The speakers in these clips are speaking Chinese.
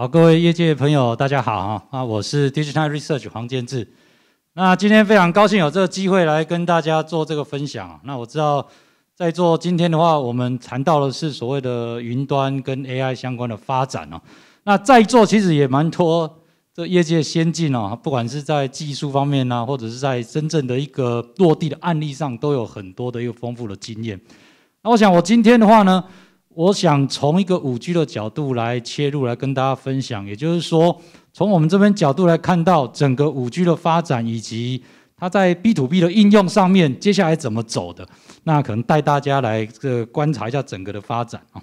好，各位业界朋友，大家好啊！啊，我是 Digital Research 黄建志。那今天非常高兴有这个机会来跟大家做这个分享。那我知道在座今天的话，我们谈到的是所谓的云端跟 AI 相关的发展哦。那在座其实也蛮多这业界先进哦，不管是在技术方面呢，或者是在真正的一个落地的案例上，都有很多的一个丰富的经验。那我想我今天的话呢，我想从一个五 G 的角度来切入，来跟大家分享。也就是说，从我们这边角度来看到整个五 G 的发展，以及它在 B to B 的应用上面，接下来怎么走的？那可能带大家来这观察一下整个的发展啊。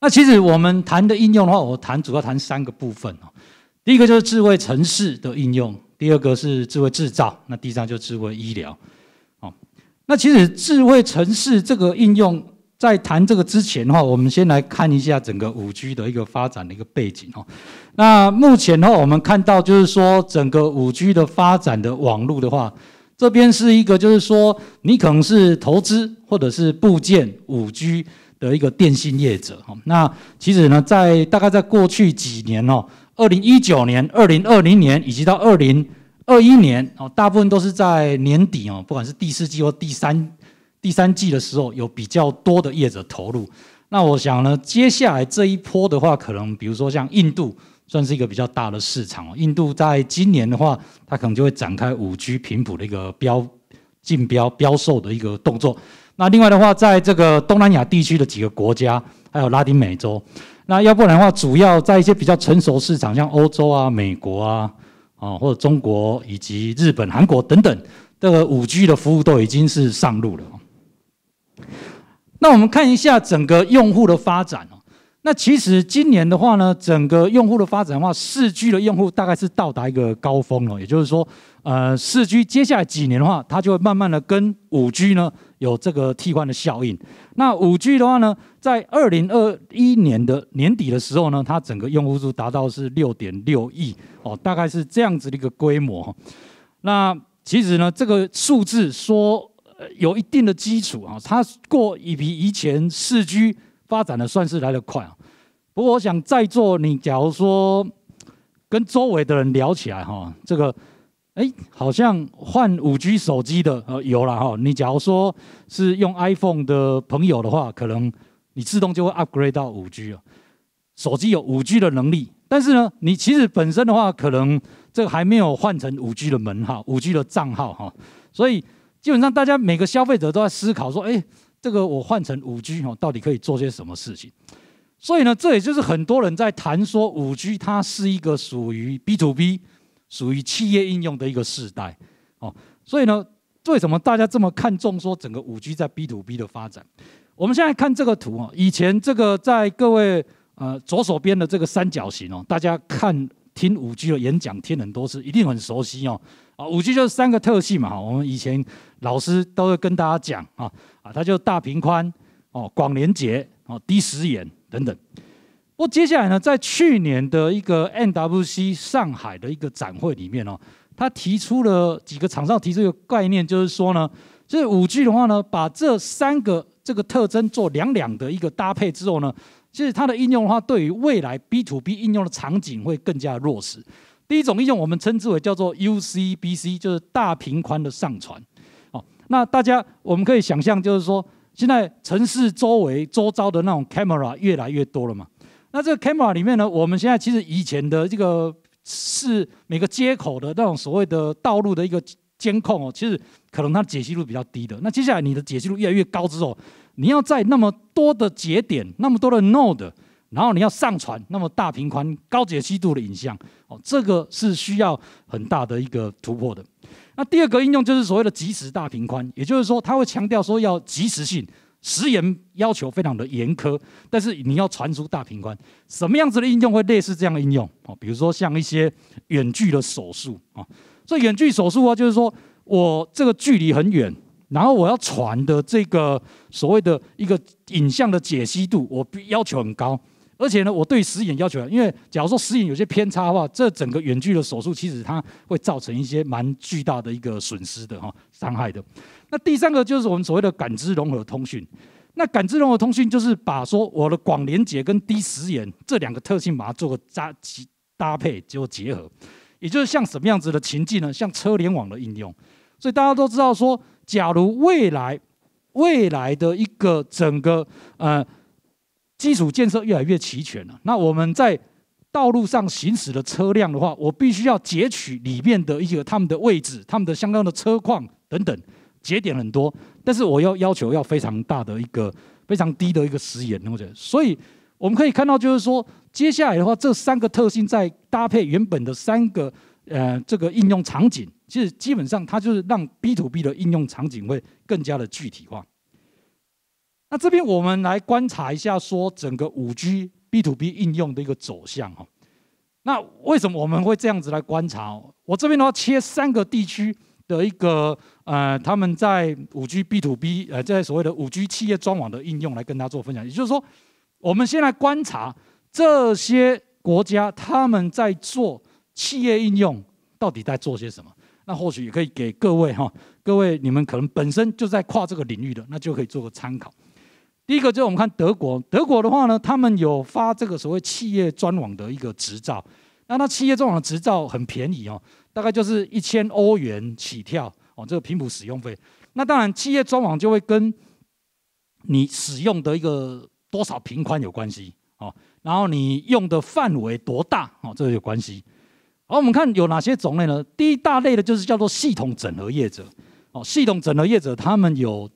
那其实我们谈的应用的话，我谈主要谈三个部分哦。第一个就是智慧城市的应用，第二个是智慧制造，那第三就智慧医疗。哦，那其实智慧城市这个应用，在谈这个之前的话，我们先来看一下整个五 G 的一个发展的一个背景哦。那目前的话，我们看到就是说，整个五 G 的发展的网络的话，这边是一个就是说，你可能是投资或者是部件五 G。的一个电信业者哈，那其实呢，在大概在过去几年哦，二零一九年、二零二零年以及到二零二一年哦，大部分都是在年底哦，不管是第四季或第三第三季的时候，有比较多的业者投入。那我想呢，接下来这一波的话，可能比如说像印度，算是一个比较大的市场哦。印度在今年的话，它可能就会展开五 G 频谱的一个标竞标标售的一个动作。那另外的话，在这个东南亚地区的几个国家，还有拉丁美洲，那要不然的话，主要在一些比较成熟市场，像欧洲啊、美国啊，啊或者中国以及日本、韩国等等，这个五 G 的服务都已经是上路了。那我们看一下整个用户的发展哦。那其实今年的话呢，整个用户的发展的话，四 G 的用户大概是到达一个高峰了，也就是说。呃，四 G 接下来几年的话，它就会慢慢的跟五 G 呢有这个替换的效应。那五 G 的话呢，在二零二一年的年底的时候呢，它整个用户数达到是六点六亿哦，大概是这样子的一个规模。那其实呢，这个数字说有一定的基础啊，它过比以前四 G 发展的算是来得快啊。不过我想在座你假如说跟周围的人聊起来哈，这个。哎，好像换五 G 手机的呃有了哈。你假如说是用 iPhone 的朋友的话，可能你自动就会 upgrade 到五 G 啊。手机有五 G 的能力，但是呢，你其实本身的话，可能这个还没有换成五 G 的门号、五 G 的账号哈。所以基本上大家每个消费者都在思考说，哎，这个我换成五 G 哦，到底可以做些什么事情？所以呢，这也就是很多人在谈说五 G 它是一个属于 B to B。属于企业应用的一个时代，哦，所以呢，为什么大家这么看重说整个五 G 在 B to B 的发展？我们现在看这个图哦，以前这个在各位呃左手边的这个三角形哦，大家看听五 G 的演讲听很多次，一定很熟悉哦。啊，五 G 就是三个特性嘛，我们以前老师都会跟大家讲啊，啊，它就大频宽哦，广连接哦，低时延等等。不过接下来呢，在去年的一个 NWC 上海的一个展会里面哦，他提出了几个厂商提出一个概念，就是说呢，这五 G 的话呢，把这三个这个特征做两两的一个搭配之后呢，其实它的应用的话，对于未来 B to B 应用的场景会更加落实。第一种应用我们称之为叫做 UCBC，就是大频宽的上传。哦，那大家我们可以想象，就是说现在城市周围周遭的那种 camera 越来越多了嘛。那这个 camera 里面呢，我们现在其实以前的这个是每个接口的那种所谓的道路的一个监控哦，其实可能它解析度比较低的。那接下来你的解析度越来越高之后，你要在那么多的节点、那么多的 node，然后你要上传那么大频宽、高解析度的影像哦，这个是需要很大的一个突破的。那第二个应用就是所谓的即时大频宽，也就是说它会强调说要即时性。时延要求非常的严苛，但是你要传输大频宽，什么样子的应用会类似这样的应用哦？比如说像一些远距的手术啊，所以远距手术啊，就是说我这个距离很远，然后我要传的这个所谓的一个影像的解析度，我要求很高。而且呢，我对时延要求，因为假如说时延有些偏差的话，这整个远距的手术其实它会造成一些蛮巨大的一个损失的哈，伤害的。那第三个就是我们所谓的感知融合通讯。那感知融合通讯就是把说我的广连接跟低时延这两个特性把它做个搭搭配，就结合，也就是像什么样子的情境呢？像车联网的应用。所以大家都知道说，假如未来未来的一个整个呃基础建设越来越齐全了，那我们在道路上行驶的车辆的话，我必须要截取里面的一个他们的位置、他们的相关的车况等等节点很多，但是我要要求要非常大的一个非常低的一个时延，我觉得，所以我们可以看到，就是说接下来的话，这三个特性在搭配原本的三个呃这个应用场景，其实基本上它就是让 B to B 的应用场景会更加的具体化。那这边我们来观察一下，说整个五 G。B to B 应用的一个走向哈，那为什么我们会这样子来观察？我这边的话切三个地区的一个呃，他们在五 G B to B 呃，在所谓的五 G 企业专网的应用来跟大家做分享。也就是说，我们先来观察这些国家他们在做企业应用到底在做些什么。那或许也可以给各位哈，各位你们可能本身就在跨这个领域的，那就可以做个参考。第一个就是我们看德国，德国的话呢，他们有发这个所谓企业专网的一个执照，那它企业专网的执照很便宜哦，大概就是一千欧元起跳哦，这个频谱使用费。那当然，企业专网就会跟你使用的一个多少频宽有关系哦，然后你用的范围多大哦，这个有关系。好，我们看有哪些种类呢？第一大类的就是叫做系统整合业者哦，系统整合业者他们有。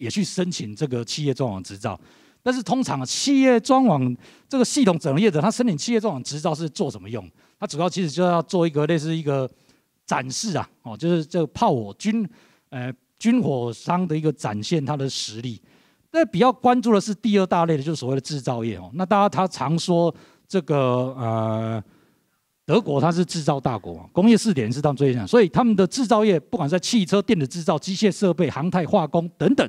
也去申请这个企业专网执照，但是通常企业专网这个系统整合业者，他申请企业专网执照是做什么用？他主要其实就要做一个类似一个展示啊，哦，就是这个炮火军，呃，军火商的一个展现他的实力。那比较关注的是第二大类的，就是所谓的制造业哦。那大家他常说这个呃，德国它是制造大国，工业四点是他们最强，所以他们的制造业不管在汽车、电子制造、机械设备、航太、化工等等。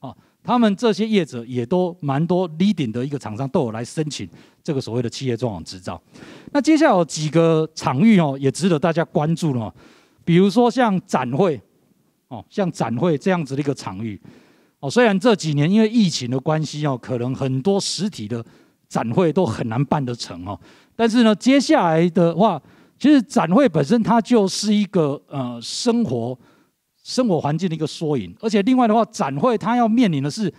啊他们这些业者也都蛮多 leading 的一个厂商都有来申请这个所谓的企业专网执照。那接下来有几个场域哦，也值得大家关注了。比如说像展会哦，像展会这样子的一个场域哦，虽然这几年因为疫情的关系哦，可能很多实体的展会都很难办得成哦，但是呢，接下来的话，其实展会本身它就是一个呃生活。生活环境的一个缩影，而且另外的话，展会它要面临的是，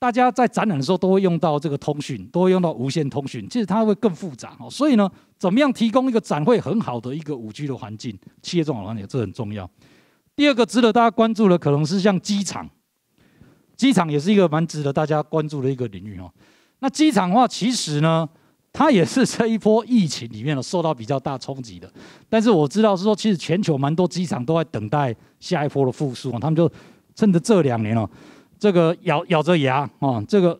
大家在展览的时候都会用到这个通讯，都会用到无线通讯，其实它会更复杂哦。所以呢，怎么样提供一个展会很好的一个五 G 的环境，企业这种环境这很重要。第二个值得大家关注的，可能是像机场，机场也是一个蛮值得大家关注的一个领域哦。那机场的话，其实呢。它也是这一波疫情里面呢受到比较大冲击的，但是我知道是说，其实全球蛮多机场都在等待下一波的复苏啊，他们就趁着这两年哦，这个咬咬着牙啊，这个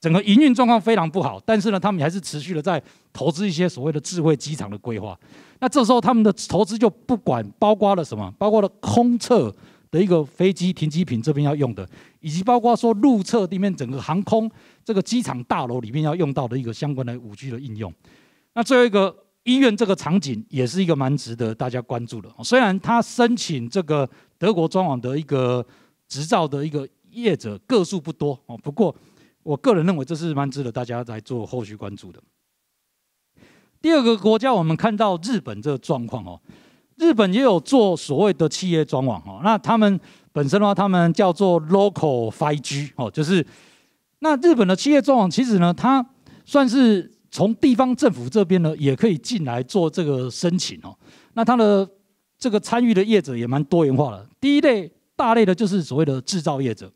整个营运状况非常不好，但是呢，他们还是持续的在投资一些所谓的智慧机场的规划。那这时候他们的投资就不管包括了什么，包括了空侧。的一个飞机停机坪这边要用的，以及包括说路侧地面整个航空这个机场大楼里面要用到的一个相关的五 G 的应用。那最后一个医院这个场景也是一个蛮值得大家关注的。虽然他申请这个德国专网的一个执照的一个业者个数不多哦，不过我个人认为这是蛮值得大家来做后续关注的。第二个国家我们看到日本这个状况哦。日本也有做所谓的企业专网哦，那他们本身的话，他们叫做 local 5G 哦，就是那日本的企业专网，其实呢，它算是从地方政府这边呢，也可以进来做这个申请哦。那它的这个参与的业者也蛮多元化的。第一类大类的就是所谓的制造业者，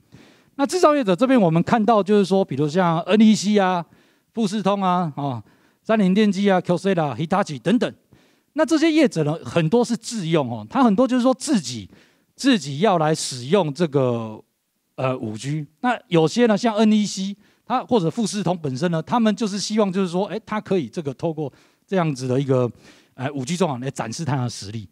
那制造业者这边我们看到就是说，比如像 NEC 啊、富士通啊、啊三菱电机啊、QC 啊、Hitachi 等等。那这些业者呢，很多是自用哦，他很多就是说自己自己要来使用这个呃五 G。那有些呢，像 NEC，它或者富士通本身呢，他们就是希望就是说，哎，它可以这个透过这样子的一个呃五 G 状况来展示它的实力。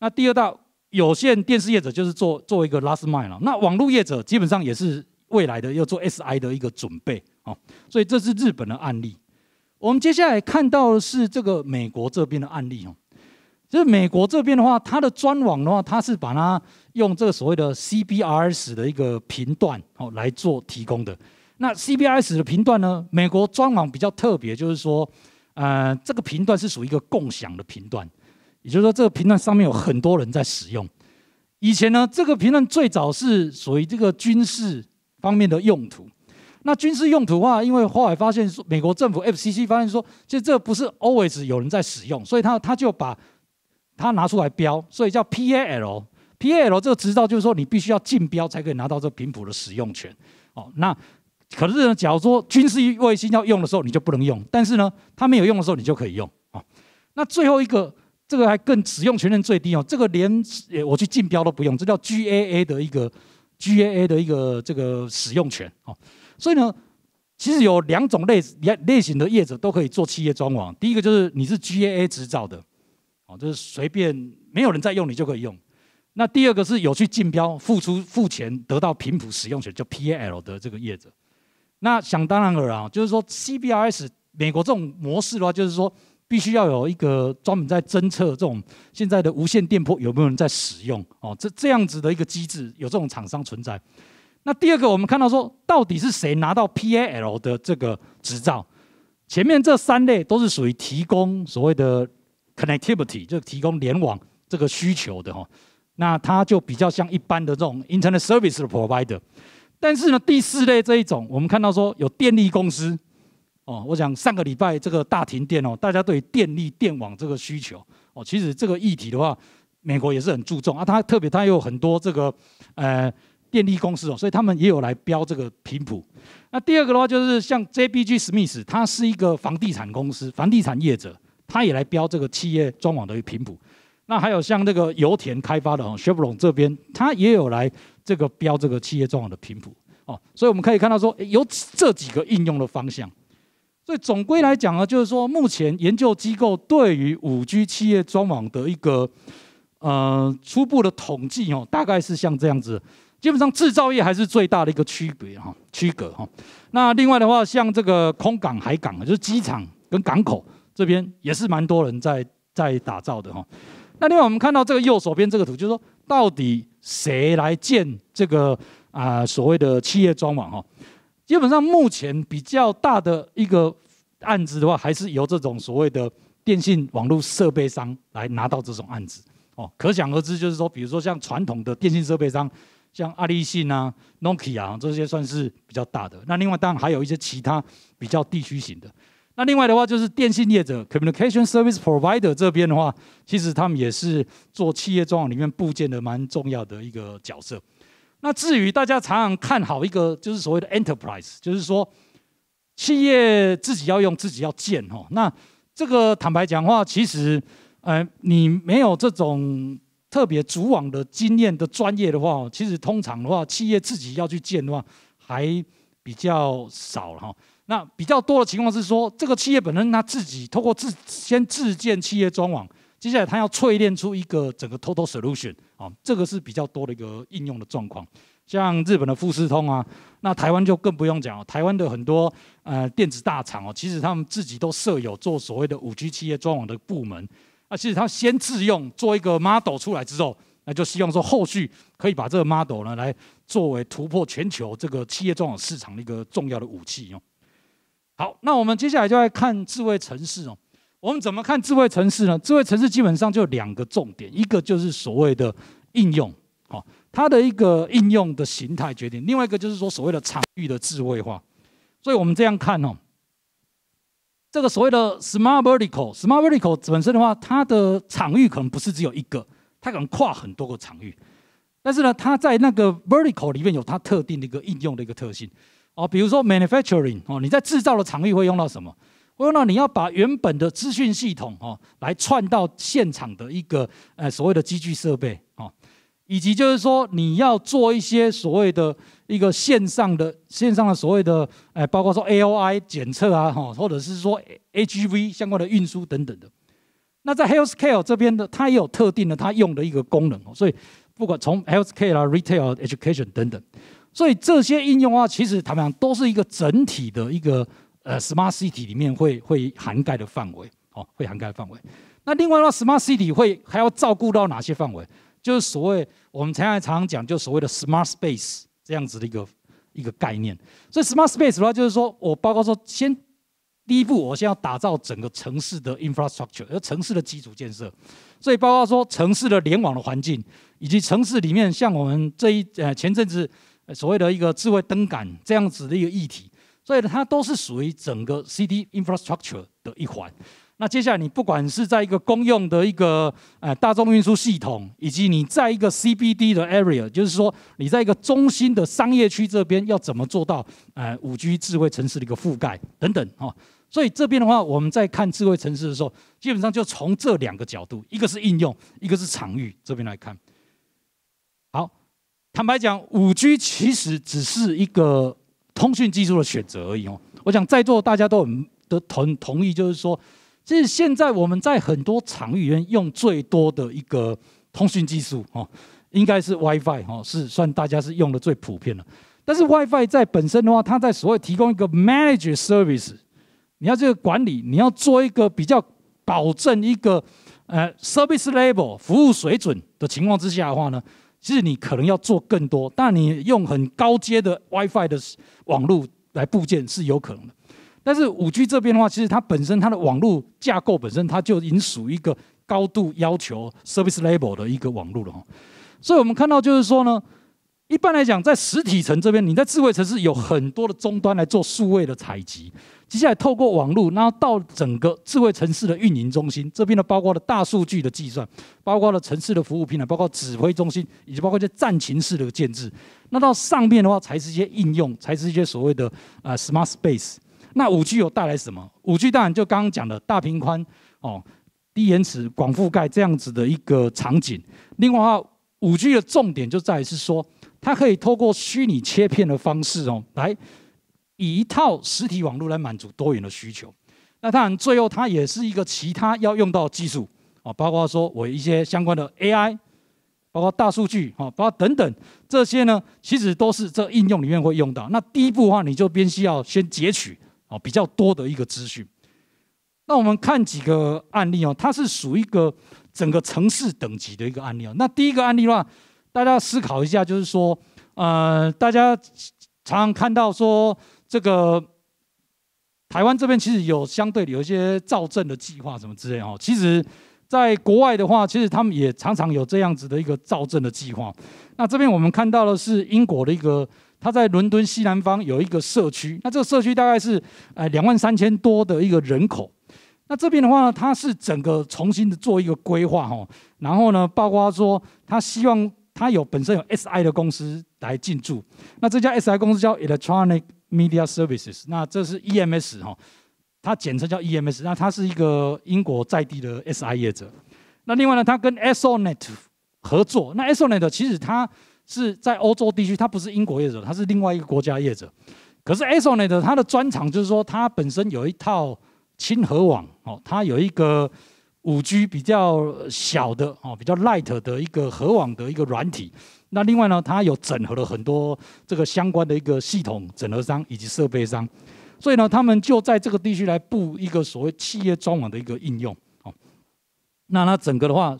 那第二大有线电视业者就是做做一个 last mile 了。那网络业者基本上也是未来的要做 SI 的一个准备哦。所以这是日本的案例。我们接下来看到的是这个美国这边的案例哦。就是美国这边的话，它的专网的话，它是把它用这个所谓的 CBRS 的一个频段哦来做提供的。那 CBRS 的频段呢，美国专网比较特别，就是说，呃，这个频段是属于一个共享的频段，也就是说，这个频段上面有很多人在使用。以前呢，这个频段最早是属于这个军事方面的用途。那军事用途的话，因为后来发现说，美国政府 FCC 发现说，其实这不是 always 有人在使用，所以他他就把他拿出来标，所以叫 PAL。PAL 这个执照就是说，你必须要竞标才可以拿到这频谱的使用权。哦，那可是呢，假如说军事卫星要用的时候，你就不能用；但是呢，它没有用的时候，你就可以用。哦，那最后一个，这个还更使用权限最低哦，这个连我去竞标都不用，这叫 GAA 的一个 GAA 的一个这个使用权。哦，所以呢，其实有两种类类类型的业者都可以做企业专网。第一个就是你是 GAA 执照的。就是随便没有人在用，你就可以用。那第二个是有去竞标、付出付钱得到频谱使用权，就 PAL 的这个业者。那想当然了啊，就是说 CBRS 美国这种模式的话，就是说必须要有一个专门在侦测这种现在的无线电波有没有人在使用哦，这这样子的一个机制，有这种厂商存在。那第二个，我们看到说，到底是谁拿到 PAL 的这个执照？前面这三类都是属于提供所谓的。Connectivity 就提供联网这个需求的哈，那它就比较像一般的这种 Internet Service Provider。但是呢，第四类这一种，我们看到说有电力公司哦，我想上个礼拜这个大停电哦，大家对电力电网这个需求哦，其实这个议题的话，美国也是很注重啊。它特别它有很多这个呃电力公司哦，所以他们也有来标这个频谱。那第二个的话，就是像 JBG Smith，它是一个房地产公司，房地产业者。他也来标这个企业专网的一个频谱，那还有像这个油田开发的哦，Chevron 这边，他也有来这个标这个企业专网的频谱哦，所以我们可以看到说有这几个应用的方向。所以总归来讲呢，就是说目前研究机构对于五 G 企业专网的一个呃初步的统计哦，大概是像这样子，基本上制造业还是最大的一个区别哈，区隔哈。那另外的话，像这个空港、海港就是机场跟港口。这边也是蛮多人在在打造的哈。那另外我们看到这个右手边这个图，就是说到底谁来建这个啊所谓的企业装网哈？基本上目前比较大的一个案子的话，还是由这种所谓的电信网络设备商来拿到这种案子哦。可想而知，就是说，比如说像传统的电信设备商，像阿里信啊、Nokia 啊这些算是比较大的。那另外当然还有一些其他比较地区型的。那另外的话，就是电信业者 （communication service provider） 这边的话，其实他们也是做企业装网里面部件的蛮重要的一个角色。那至于大家常常看好一个，就是所谓的 enterprise，就是说企业自己要用、自己要建哦。那这个坦白讲话，其实呃，你没有这种特别主网的经验的专业的话，其实通常的话，企业自己要去建的话，还比较少了哈。那比较多的情况是说，这个企业本身他自己通过自先自建企业专网，接下来他要淬炼出一个整个 total solution 啊，这个是比较多的一个应用的状况。像日本的富士通啊，那台湾就更不用讲了。台湾的很多呃电子大厂哦，其实他们自己都设有做所谓的五 G 企业专网的部门。那其实他先自用做一个 model 出来之后，那就希望说后续可以把这个 model 呢来作为突破全球这个企业专网市场的一个重要的武器哦。好，那我们接下来就来看智慧城市哦。我们怎么看智慧城市呢？智慧城市基本上就两个重点，一个就是所谓的应用，哦，它的一个应用的形态决定；另外一个就是说所谓的场域的智慧化。所以我们这样看哦，这个所谓的 smart vertical，smart vertical 本身的话，它的场域可能不是只有一个，它可能跨很多个场域，但是呢，它在那个 vertical 里面有它特定的一个应用的一个特性。哦，比如说 manufacturing 哦，你在制造的场域会用到什么？会用到你要把原本的资讯系统哦，来串到现场的一个呃所谓的机具设备哦，以及就是说你要做一些所谓的一个线上的线上的所谓的呃，包括说 AOI 检测啊哈，或者是说 AGV 相关的运输等等的。那在 healthcare 这边的，它也有特定的它用的一个功能哦，所以不管从 healthcare 啦、retail、education 等等。所以这些应用啊，其实坦白讲都是一个整体的一个呃 smart city 里面会会涵盖的范围哦，会涵盖范围。那另外的话，smart city 会还要照顾到哪些范围？就是所谓我们现在常常讲，就所谓的 smart space 这样子的一个一个概念。所以 smart space 的话，就是说我包括说，先第一步，我先要打造整个城市的 infrastructure，而城市的基础建设。所以包括说城市的联网的环境，以及城市里面像我们这一呃前阵子所谓的一个智慧灯杆这样子的一个议题，所以它都是属于整个 city infrastructure 的一环。那接下来，你不管是在一个公用的一个呃大众运输系统，以及你在一个 CBD 的 area，就是说你在一个中心的商业区这边要怎么做到呃五 G 智慧城市的一个覆盖等等哈。所以这边的话，我们在看智慧城市的时候，基本上就从这两个角度，一个是应用，一个是场域这边来看。好，坦白讲，五 G 其实只是一个通讯技术的选择而已哦。我想在座大家都很都同同意，就是说。其实现在我们在很多场域里面用最多的一个通讯技术哦，应该是 WiFi 哦，是算大家是用的最普遍的。但是 WiFi 在本身的话，它在所谓提供一个 manage service，你要这个管理，你要做一个比较保证一个呃 service level 服务水准的情况之下的话呢，其实你可能要做更多。但你用很高阶的 WiFi 的网络来部件是有可能的。但是五 G 这边的话，其实它本身它的网络架构本身它就已经属于一个高度要求 service level 的一个网络了哈。所以我们看到就是说呢，一般来讲，在实体层这边，你在智慧城市有很多的终端来做数位的采集，接下来透过网络，然后到整个智慧城市的运营中心这边的，包括了大数据的计算，包括了城市的服务平台，包括指挥中心，以及包括一些战情式的建制。那到上面的话，才是一些应用，才是一些所谓的呃 smart space。那五 G 有带来什么？五 G 当然就刚刚讲的大频宽哦，低延迟、广覆盖这样子的一个场景。另外的话，五 G 的重点就在于是说，它可以透过虚拟切片的方式哦，来以一套实体网络来满足多元的需求。那当然最后它也是一个其他要用到技术哦，包括说我一些相关的 AI，包括大数据哦，包括等等这些呢，其实都是这应用里面会用到。那第一步的话，你就边需要先截取。哦，比较多的一个资讯。那我们看几个案例哦，它是属于一个整个城市等级的一个案例哦。那第一个案例的话，大家思考一下，就是说，呃，大家常常看到说，这个台湾这边其实有相对有一些造镇的计划什么之类哦。其实，在国外的话，其实他们也常常有这样子的一个造镇的计划。那这边我们看到的是英国的一个。他在伦敦西南方有一个社区，那这个社区大概是呃两万三千多的一个人口。那这边的话呢，它是整个重新的做一个规划哈，然后呢，包括说他希望他有本身有 SI 的公司来进驻。那这家 SI 公司叫 Electronic Media Services，那这是 EMS 哈，它简称叫 EMS。那它是一个英国在地的 SI 业者。那另外呢，它跟 SONET 合作。那 SONET 其实它是在欧洲地区，它不是英国业者，它是另外一个国家业者。可是 Sonet 它的专长就是说，它本身有一套亲和网哦，它有一个五 G 比较小的哦，比较 light 的一个核网的一个软体。那另外呢，它有整合了很多这个相关的一个系统整合商以及设备商，所以呢，他们就在这个地区来布一个所谓企业专网的一个应用哦。那它整个的话，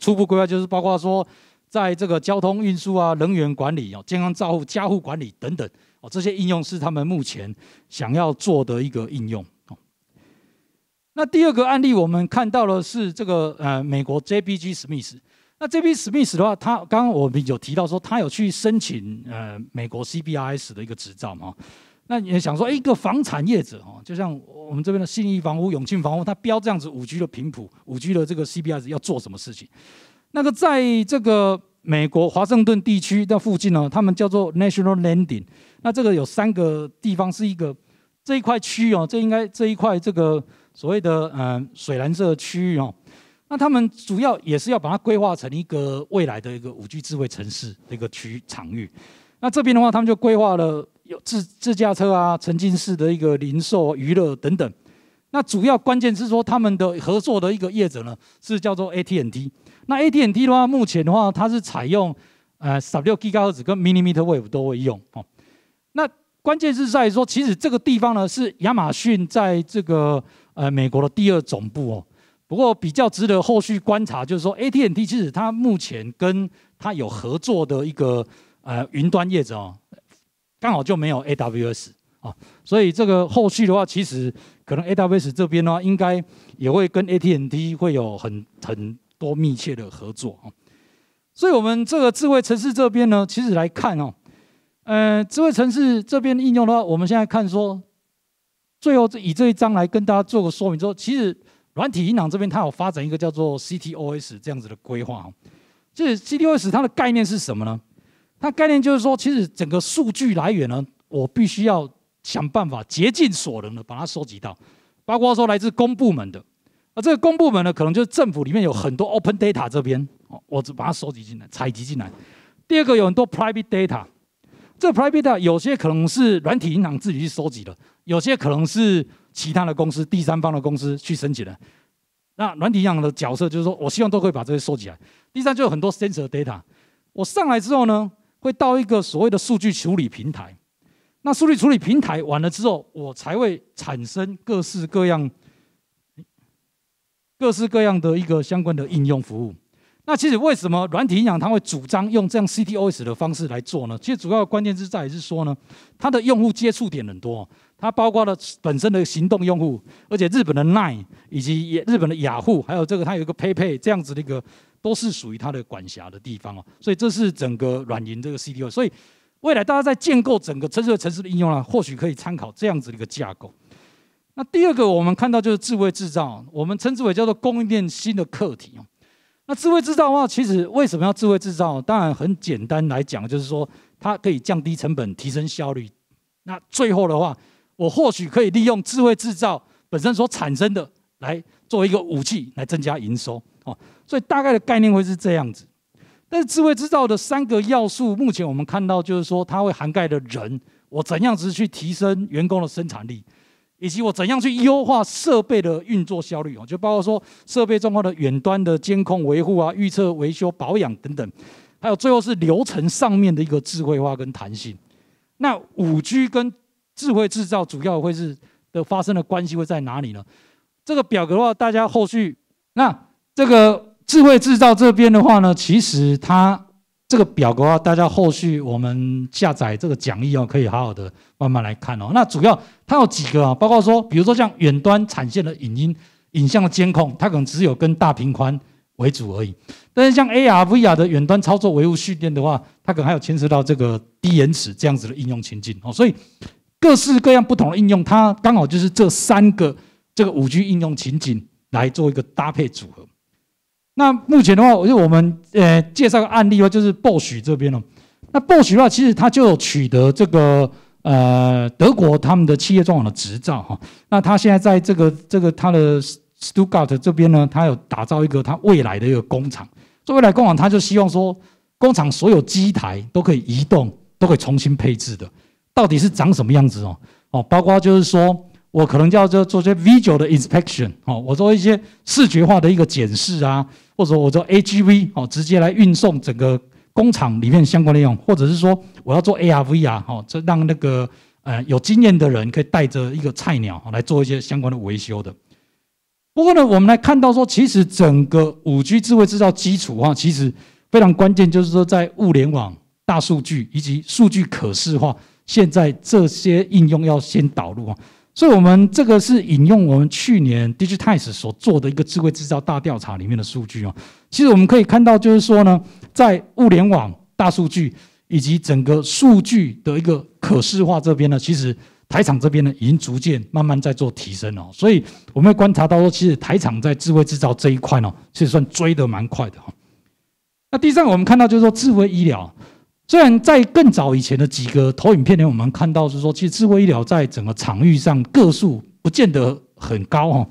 初步规划就是包括说。在这个交通运输啊、能源管理哦、健康照护、家护管理等等哦，这些应用是他们目前想要做的一个应用。那第二个案例，我们看到的是这个呃，美国 JBG 史密斯。那 JBG 史密斯的话，他刚刚我们有提到说，他有去申请呃美国 CBRS 的一个执照嘛。那也想说，一个房产业者哦，就像我们这边的信义房屋、永庆房屋，它标这样子五 G 的频谱、五 G 的这个 CBRS 要做什么事情？那个在这个美国华盛顿地区的附近呢，他们叫做 National Landing。那这个有三个地方是一个这一块区域哦，这应该这一块这个所谓的嗯水蓝色区域哦。那他们主要也是要把它规划成一个未来的一个五 G 智慧城市的一个区域场域。那这边的话，他们就规划了有自自驾车啊、沉浸式的一个零售、娱乐等等。那主要关键是说，他们的合作的一个业者呢，是叫做 AT&T。那 AT&T 的话，目前的话，它是采用呃十六 GHz 跟 Millimeter Wave 都会用哦。那关键是在于说，其实这个地方呢，是亚马逊在这个呃美国的第二总部哦。不过比较值得后续观察，就是说 AT&T 其实它目前跟它有合作的一个呃云端业者哦，刚好就没有 AWS 啊，所以这个后续的话，其实可能 AWS 这边的话，应该也会跟 AT&T 会有很很多密切的合作啊。所以我们这个智慧城市这边呢，其实来看哦，呃，智慧城市这边应用的话，我们现在看说，最后以这一章来跟大家做个说明，说其实。软体银行这边，它有发展一个叫做 CTOS 这样子的规划。就是 CTOS 它的概念是什么呢？它概念就是说，其实整个数据来源呢，我必须要想办法竭尽所能的把它收集到，包括说来自公部门的，而这个公部门呢，可能就是政府里面有很多 Open Data 这边，我只把它收集进来、采集进来。第二个有很多 Private Data，这 Private Data 有些可能是软体银行自己去收集的，有些可能是。其他的公司、第三方的公司去申请的，那软体银行的角色就是说，我希望都可以把这些收起来。第三就有很多 sensor data，我上来之后呢，会到一个所谓的数据处理平台。那数据处理平台完了之后，我才会产生各式各样、各式各样的一个相关的应用服务。那其实为什么软体营养它会主张用这样 CTOS 的方式来做呢？其实主要关键是在于是说呢，它的用户接触点很多。它包括了本身的行动用户，而且日本的 Line 以及日本的雅虎，还有这个它有一个 PayPay 这样子的一个，都是属于它的管辖的地方哦。所以这是整个软银这个 CTO。所以未来大家在建构整个城市的城市的应用啊，或许可以参考这样子的一个架构。那第二个我们看到就是智慧制造，我们称之为叫做供应链新的课题哦。那智慧制造的话，其实为什么要智慧制造？当然很简单来讲，就是说它可以降低成本、提升效率。那最后的话。我或许可以利用智慧制造本身所产生的来作为一个武器来增加营收哦，所以大概的概念会是这样子。但是智慧制造的三个要素，目前我们看到就是说它会涵盖的人，我怎样子去提升员工的生产力，以及我怎样去优化设备的运作效率哦，就包括说设备状况的远端的监控维护啊、预测维修保养等等，还有最后是流程上面的一个智慧化跟弹性。那五 G 跟智慧制造主要会是的发生的关系会在哪里呢？这个表格的话，大家后续那这个智慧制造这边的话呢，其实它这个表格啊，大家后续我们下载这个讲义哦，可以好好的慢慢来看哦。那主要它有几个啊，包括说，比如说像远端产线的影音、影像的监控，它可能只有跟大屏宽为主而已。但是像 AR、VR 的远端操作维护训练的话，它可能还有牵涉到这个低延迟这样子的应用情境哦，所以。各式各样不同的应用，它刚好就是这三个这个五 G 应用情景来做一个搭配组合。那目前的话，我就我们呃介绍个案例哦，就是 Bosch 这边哦。那 Bosch 的话，其实它就有取得这个呃德国他们的企业装潢的执照哈。那它现在在这个这个它的 Stuttgart 这边呢，它有打造一个它未来的一个工厂。做未来工厂，它就希望说工厂所有机台都可以移动，都可以重新配置的。到底是长什么样子哦？哦，包括就是说我可能叫做做些 visual 的 inspection 哦，我做一些视觉化的一个检视啊，或者我做 AGV 哦，直接来运送整个工厂里面相关内容，或者是说我要做 ARVR 哦，这让那个呃有经验的人可以带着一个菜鸟来做一些相关的维修的。不过呢，我们来看到说，其实整个五 G 智慧制造基础啊，其实非常关键，就是说在物联网、大数据以及数据可视化。现在这些应用要先导入啊，所以我们这个是引用我们去年 Digitize 所做的一个智慧制造大调查里面的数据啊。其实我们可以看到，就是说呢，在物联网、大数据以及整个数据的一个可视化这边呢，其实台厂这边呢已经逐渐慢慢在做提升了。所以我们会观察到说，其实台厂在智慧制造这一块呢，其实算追得蛮快的哈。那第三，我们看到就是说智慧医疗。虽然在更早以前的几个投影片里，我们看到是说，其实智慧医疗在整个场域上个数不见得很高哈。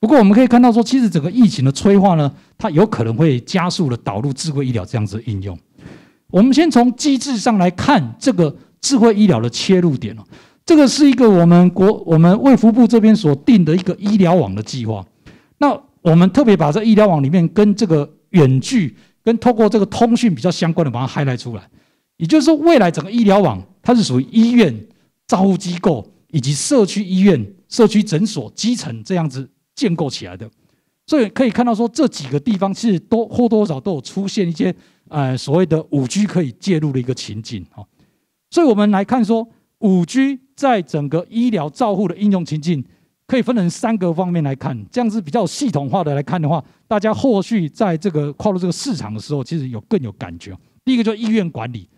不过我们可以看到说，其实整个疫情的催化呢，它有可能会加速了导入智慧医疗这样子的应用。我们先从机制上来看这个智慧医疗的切入点哦，这个是一个我们国我们卫福部这边所定的一个医疗网的计划。那我们特别把这医疗网里面跟这个远距跟透过这个通讯比较相关的，把它 highlight 出来。也就是说，未来整个医疗网它是属于医院、照护机构以及社区医院社区诊所基层这样子建构起来的。所以可以看到说，这几个地方其实都或多或少都有出现一些呃所谓的五 G 可以介入的一个情境哦。所以我们来看说，五 G 在整个医疗照护的应用情境。可以分成三个方面来看，这样子比较系统化的来看的话，大家后续在这个跨入这个市场的时候，其实有更有感觉。第一个就是医院管理，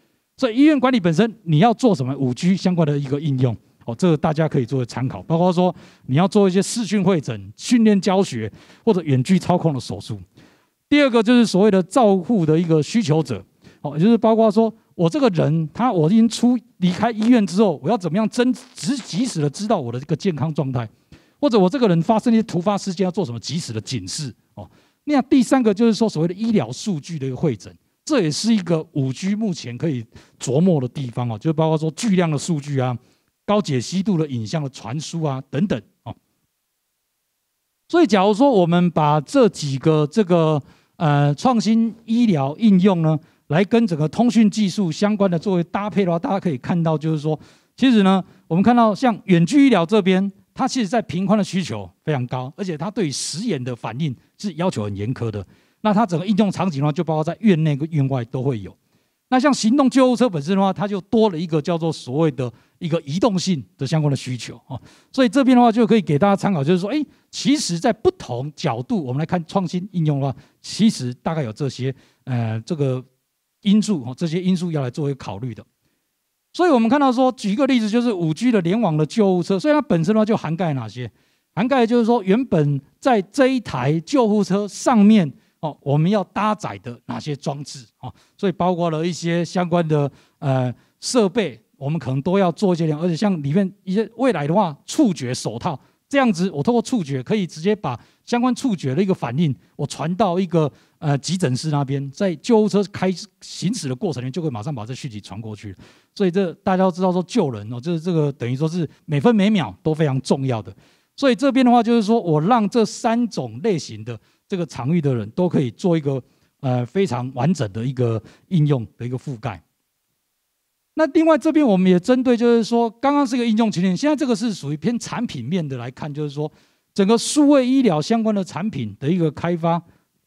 所以医院管理本身你要做什么五 G 相关的一个应用，哦，这个大家可以作为参考。包括说你要做一些视讯会诊、训练教学或者远距操控的手术。第二个就是所谓的照护的一个需求者，哦，就是包括说我这个人他我已经出离开医院之后，我要怎么样真及及时的知道我的这个健康状态。或者我这个人发生一些突发事件，要做什么及时的警示哦？那第三个就是说所谓的医疗数据的一个会诊，这也是一个五 G 目前可以琢磨的地方哦，就包括说巨量的数据啊、高解析度的影像的传输啊等等哦。所以，假如说我们把这几个这个呃创新医疗应用呢，来跟整个通讯技术相关的作为搭配的话，大家可以看到，就是说，其实呢，我们看到像远距医疗这边。它其实，在频宽的需求非常高，而且它对实验的反应是要求很严苛的。那它整个应用场景的话，就包括在院内跟院外都会有。那像行动救护车本身的话，它就多了一个叫做所谓的一个移动性的相关的需求啊。所以这边的话，就可以给大家参考，就是说，哎，其实在不同角度，我们来看创新应用的话，其实大概有这些呃这个因素哦，这些因素要来作为考虑的。所以我们看到说，举一个例子，就是五 G 的联网的救护车，所以它本身的话就涵盖哪些？涵盖就是说，原本在这一台救护车上面哦，我们要搭载的哪些装置哦？所以包括了一些相关的呃设备，我们可能都要做一些量，而且像里面一些未来的话，触觉手套。这样子，我通过触觉可以直接把相关触觉的一个反应，我传到一个呃急诊室那边，在救护车开行驶的过程里，就会马上把这讯息传过去。所以这大家都知道说救人哦，就是这个等于说是每分每秒都非常重要的。所以这边的话就是说我让这三种类型的这个场域的人都可以做一个呃非常完整的一个应用的一个覆盖。那另外这边我们也针对，就是说刚刚是一个应用情景，现在这个是属于偏产品面的来看，就是说整个数位医疗相关的产品的一个开发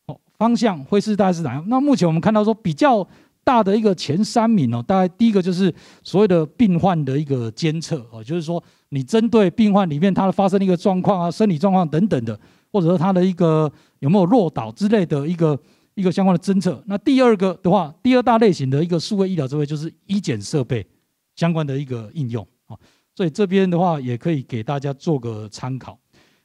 哦方向会是大概是哪样？那目前我们看到说比较大的一个前三名哦，大概第一个就是所谓的病患的一个监测哦，就是说你针对病患里面他的发生的一个状况啊、生理状况等等的，或者说他的一个有没有落岛之类的一个。一个相关的侦测。那第二个的话，第二大类型的一个数位医疗这边就是医检设备相关的一个应用啊。所以这边的话也可以给大家做个参考。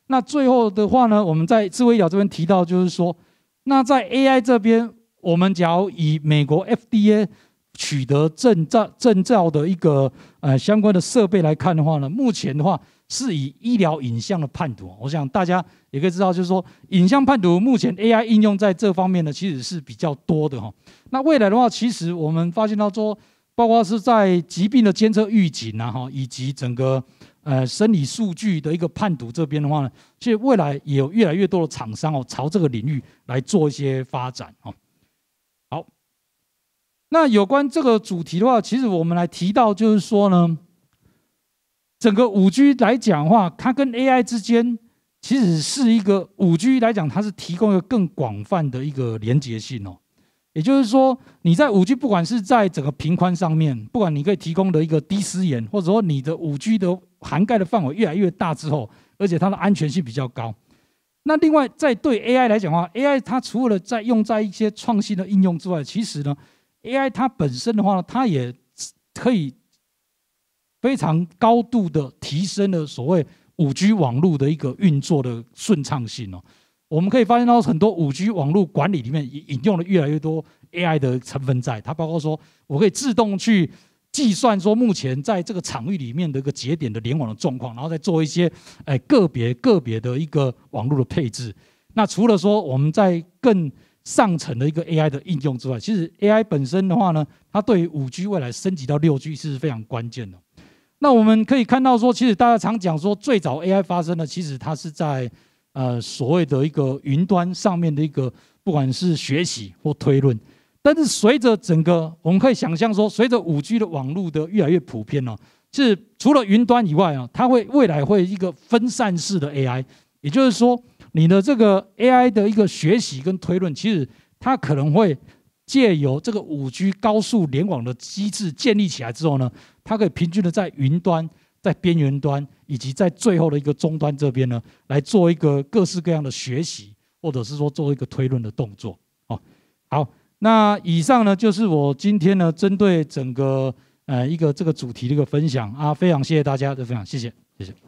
那最后的话呢，我们在智慧医疗这边提到，就是说，那在 AI 这边，我们假如以美国 FDA 取得证照证照的一个呃相关的设备来看的话呢，目前的话。是以医疗影像的判读，我想大家也可以知道，就是说影像判读目前 AI 应用在这方面呢，其实是比较多的哈。那未来的话，其实我们发现到说，包括是在疾病的监测预警啊哈，以及整个呃生理数据的一个判读这边的话呢，其实未来也有越来越多的厂商哦，朝这个领域来做一些发展哦。好，那有关这个主题的话，其实我们来提到就是说呢。整个五 G 来讲的话，它跟 AI 之间其实是一个五 G 来讲，它是提供一个更广泛的一个连接性哦。也就是说，你在五 G 不管是在整个频宽上面，不管你可以提供的一个低时延，或者说你的五 G 的涵盖的范围越来越大之后，而且它的安全性比较高。那另外，在对 AI 来讲的话，AI 它除了在用在一些创新的应用之外，其实呢，AI 它本身的话呢，它也可以。非常高度的提升了所谓五 G 网络的一个运作的顺畅性哦，我们可以发现到很多五 G 网络管理里面引用了越来越多 AI 的成分在，它包括说我可以自动去计算说目前在这个场域里面的一个节点的联网的状况，然后再做一些诶个别个别的一个网络的配置。那除了说我们在更上层的一个 AI 的应用之外，其实 AI 本身的话呢，它对于五 G 未来升级到六 G 是非常关键的。那我们可以看到说，其实大家常讲说，最早 AI 发生的，其实它是在呃所谓的一个云端上面的一个，不管是学习或推论。但是随着整个，我们可以想象说，随着五 G 的网络的越来越普遍呢，是除了云端以外啊，它会未来会一个分散式的 AI，也就是说，你的这个 AI 的一个学习跟推论，其实它可能会借由这个五 G 高速联网的机制建立起来之后呢，它可以平均的在云端、在边缘端以及在最后的一个终端这边呢，来做一个各式各样的学习，或者是说做一个推论的动作。哦，好。那以上呢，就是我今天呢针对整个呃一个这个主题的一个分享啊，非常谢谢大家的分享，谢谢，谢谢。